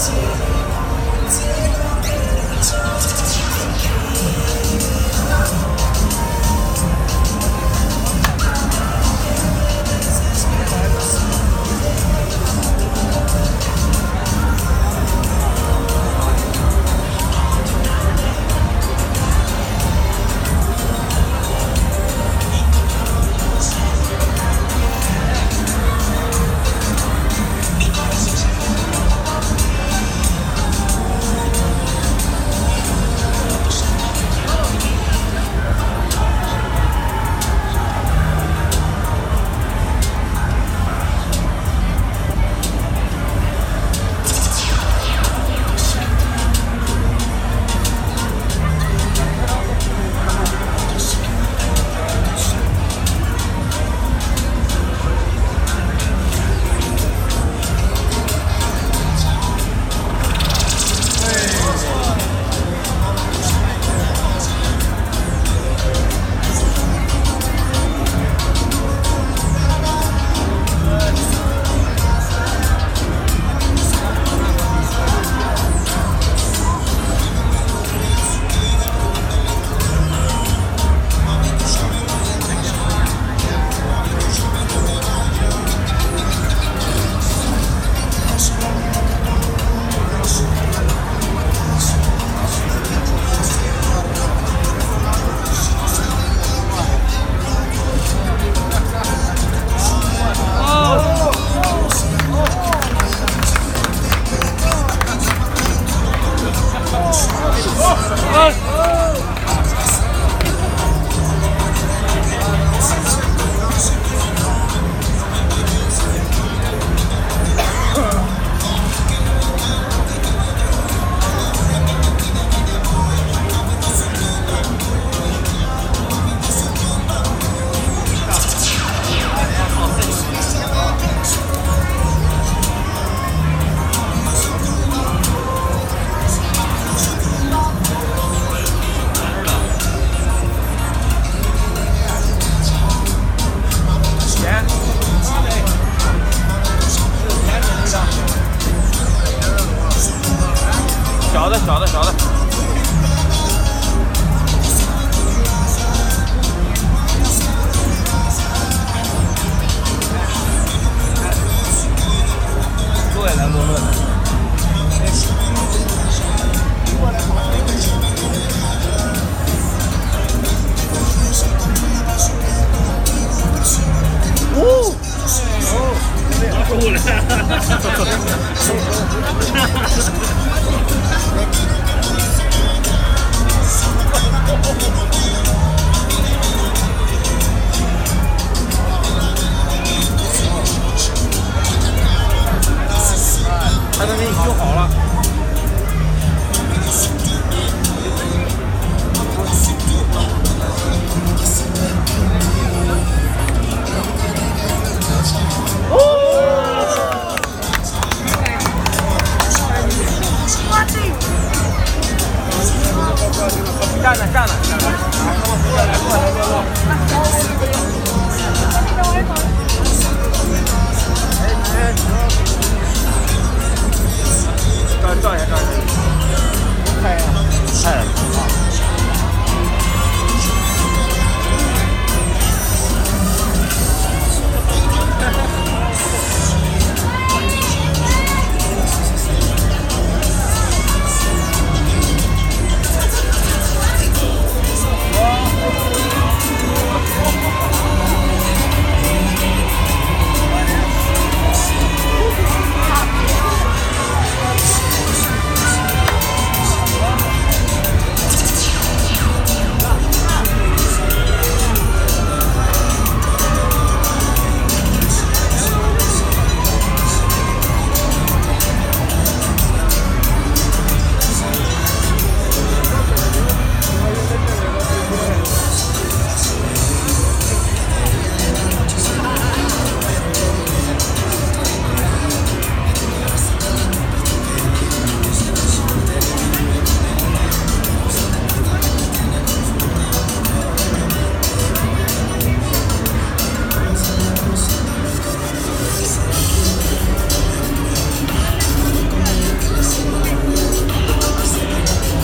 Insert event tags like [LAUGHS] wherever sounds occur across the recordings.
to 晓的晓的晓得。多来多乐的。呜！二十五了，[LAUGHS] [LAUGHS] 站着站着站着。照照一下，照一下。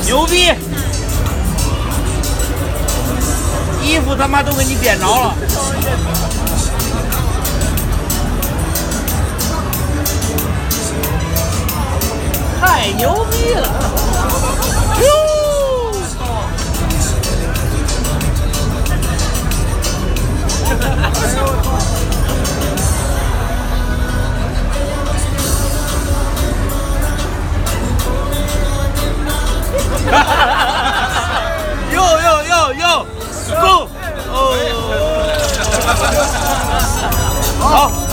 牛逼！衣服他妈都给你点着了。太牛逼了！好